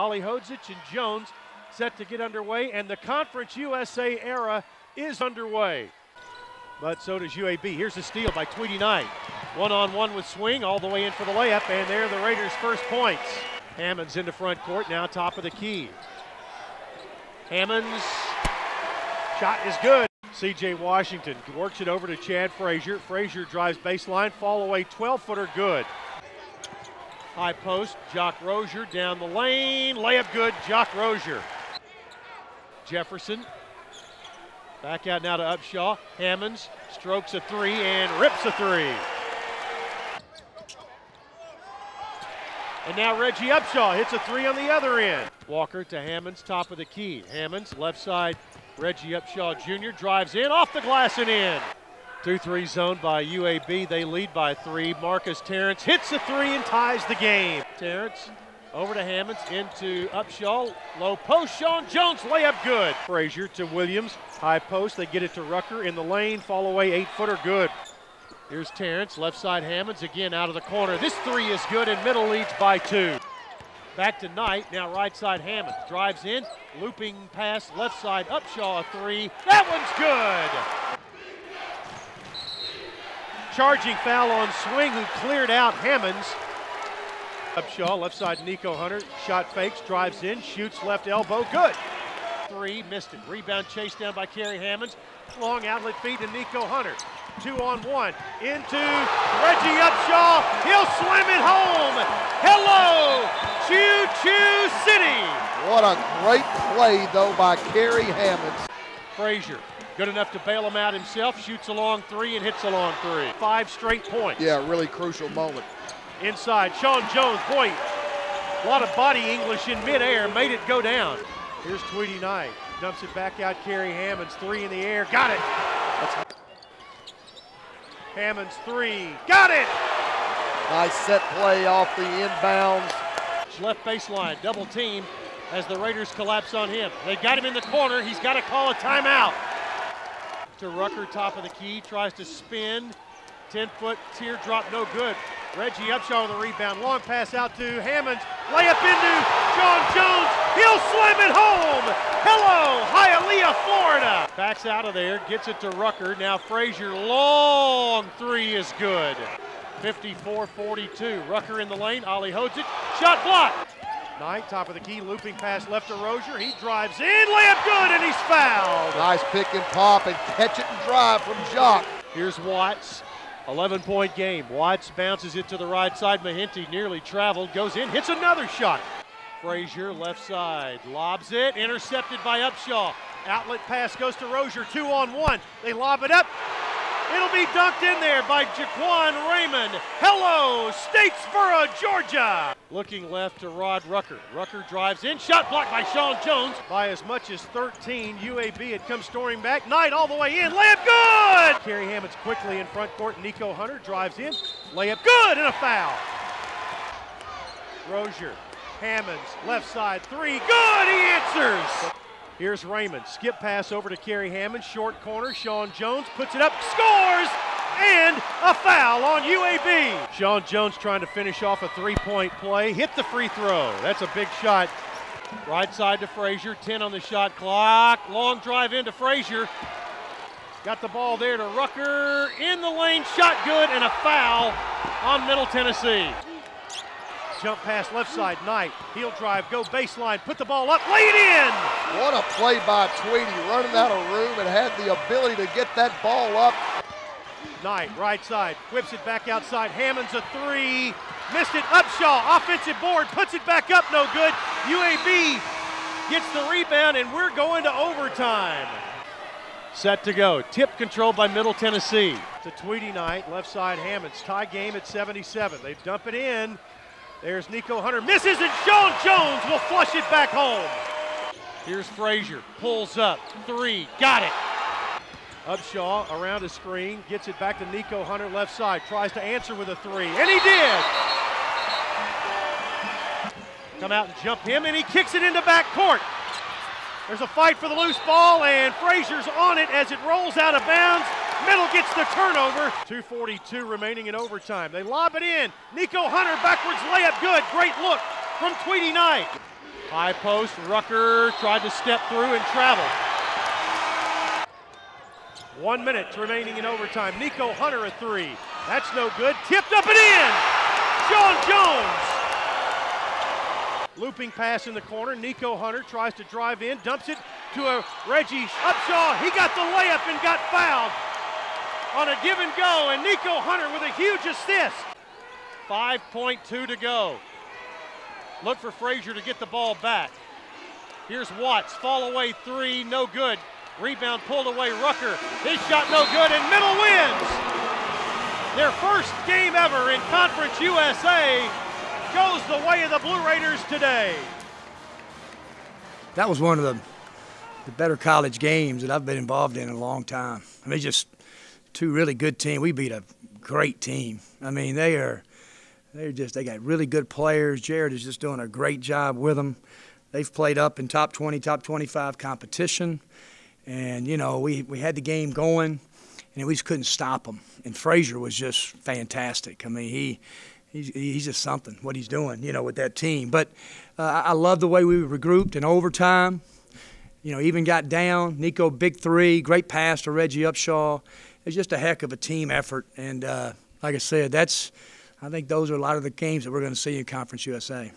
Ollie Hodzic and Jones set to get underway, and the Conference USA era is underway. But so does UAB. Here's a steal by Tweety Knight. One on one with Swing, all the way in for the layup, and there the Raiders' first points. Hammonds into front court, now top of the key. Hammonds, shot is good. CJ Washington works it over to Chad Frazier. Frazier drives baseline, fall away 12 footer, good. High post, Jock Rozier down the lane, layup good, Jock Rozier. Jefferson back out now to Upshaw. Hammonds strokes a three and rips a three. And now Reggie Upshaw hits a three on the other end. Walker to Hammonds, top of the key. Hammonds, left side, Reggie Upshaw Jr. drives in, off the glass and in. 2-3 zone by UAB. They lead by three. Marcus Terrence hits the three and ties the game. Terrence over to Hammonds, into Upshaw. Low post, Shawn Jones, layup good. Frazier to Williams, high post. They get it to Rucker in the lane, fall away, eight footer good. Here's Terrence, left side Hammonds, again out of the corner. This three is good, and middle leads by two. Back to Knight, now right side Hammonds. Drives in, looping pass, left side Upshaw, a three. That one's good! Charging foul on Swing, who cleared out Hammonds. Upshaw, left side Neiko Hunter, shot fakes, drives in, shoots left elbow, good. Three, missed it. Rebound chased down by Kerry Hammonds. Long outlet feed to Neiko Hunter. Two on one. Into Reggie Upshaw. He'll slam it home. Hello, Choo Choo City. What a great play, though, by Kerry Hammonds. Frazier, good enough to bail him out himself. Shoots a long three and hits a long three. Five straight points. Yeah, really crucial moment. Inside, Shawn Jones, boy, a lot of body English in midair, made it go down. Here's Tweety Knight, dumps it back out, Kerry Hammonds, three in the air, got it. That's Hammonds three, got it! Nice set play off the inbounds. Left baseline, double team as the Raiders collapse on him. They got him in the corner, he's got to call a timeout. To Rucker, top of the key, tries to spin. 10 foot teardrop, no good. Reggie Upshaw with the rebound. Long pass out to Hammonds. Layup into Shawn Jones. He'll slam it home. Hello, Hialeah, Florida. Backs out of there, gets it to Rucker. Now Frazier, long three is good. 54-42. Rucker in the lane. Ollie Hodzic. Shot blocked. Knight, top of the key, looping pass left to Rozier. He drives in, layup good, and he's fouled. Nice pick and pop and catch it and drive from Jock. Here's Watts. 11 point game. Watts bounces it to the right side. Mehinti nearly traveled, goes in, hits another shot. Frazier, left side, lobs it, intercepted by Upshaw. Outlet pass goes to Rozier, two on one. They lob it up. It'll be dunked in there by Jaquan Raymond. Hello, Statesboro, Georgia. Looking left to Rod Rucker. Rucker drives in, shot blocked by Shawn Jones. By as much as 13, UAB had come storming back. Knight all the way in, layup good! Kerry Hammonds quickly in front court. Neiko Hunter drives in, layup good, and a foul. Rozier, Hammonds, left side three, good, he answers! Here's Raymond. Skip pass over to Kerry Hammond. Short corner. Shawn Jones puts it up, scores, and a foul on UAB. Shawn Jones trying to finish off a three point play. Hit the free throw. That's a big shot. Right side to Frazier. 10 on the shot clock. Long drive into Frazier. Got the ball there to Rucker. In the lane. Shot good, and a foul on Middle Tennessee. Jump pass left side, Knight. Heel drive, go baseline, put the ball up, lay it in! What a play by Tweety, running out of room and had the ability to get that ball up. Knight, right side, whips it back outside. Hammonds a three. Missed it. Upshaw, offensive board, puts it back up, no good. UAB gets the rebound, and we're going to overtime. Set to go. Tip controlled by Middle Tennessee. To Tweety Knight, left side Hammonds. Tie game at 77. They dump it in. There's Neiko Hunter, misses, and Shawn Jones will flush it back home. Here's Frazier, pulls up, three, got it. Upshaw around a screen, gets it back to Neiko Hunter, left side, tries to answer with a three, and he did. Come out and jump him, and he kicks it into back court. There's a fight for the loose ball, and Frazier's on it as it rolls out of bounds. Middle gets the turnover. 2.42 remaining in overtime. They lob it in. Neiko Hunter backwards layup good. Great look from Tweety Knight. High post, Rucker tried to step through and travel. One minute remaining in overtime. Neiko Hunter a three. That's no good. Tipped up and in. Shawn Jones. Looping pass in the corner. Neiko Hunter tries to drive in, dumps it to a Reggie Upshaw. He got the layup and got fouled on a give and go. And Neiko Hunter with a huge assist. 5.2 to go. Look for Frazier to get the ball back. Here's Watts. Fall away three. No good. Rebound pulled away. Rucker. His shot no good. And Middle wins. Their first game ever in Conference USA goes the way of the Blue Raiders today. That was one of the, the better college games that I've been involved in in a long time. I mean, just two really good teams. We beat a great team. I mean, they are they're just they got really good players. Jared is just doing a great job with them. They've played up in top 20, top 25 competition, and you know we we had the game going, and we just couldn't stop them. And Frazier was just fantastic. I mean he. He's, he's just something what he's doing, you know, with that team. But uh, I love the way we regrouped in overtime. You know, even got down. Neiko, big three, great pass to Reggie Upshaw. It's just a heck of a team effort. And uh, like I said, that's I think those are a lot of the games that we're going to see in Conference USA.